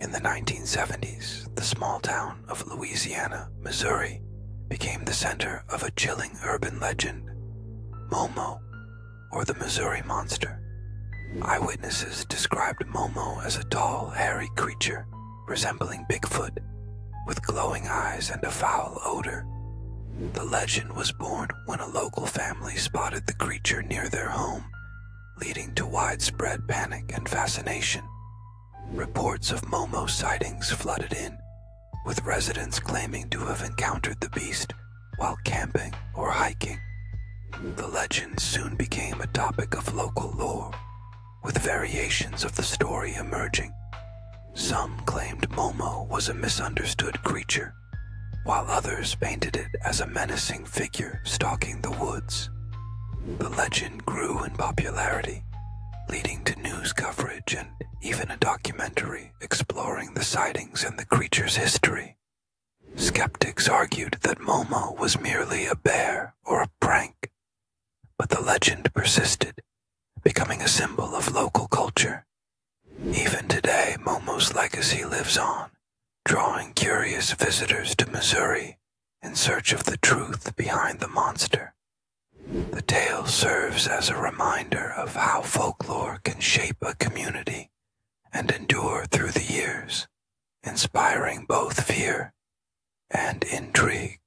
In the 1970s, the small town of Louisiana, Missouri, became the center of a chilling urban legend Momo, or the Missouri Monster. Eyewitnesses described Momo as a tall, hairy creature resembling Bigfoot, with glowing eyes and a foul odor. The legend was born when a local family spotted the creature near their home, leading to widespread panic and fascination. Reports of Momo sightings flooded in, with residents claiming to have encountered the beast while camping or hiking. The legend soon became a topic of local lore, with variations of the story emerging. Some claimed Momo was a misunderstood creature, while others painted it as a menacing figure stalking the woods. The legend grew in popularity, leading to news coverage and even a documentary exploring the sightings and the creature's history. Skeptics argued that Momo was merely a bear or a prank, but the legend persisted, becoming a symbol of local culture. Even today, Momo's legacy lives on, drawing curious visitors to Missouri in search of the truth behind the monster. The tale serves as a reminder of how folklore shape a community and endure through the years, inspiring both fear and intrigue.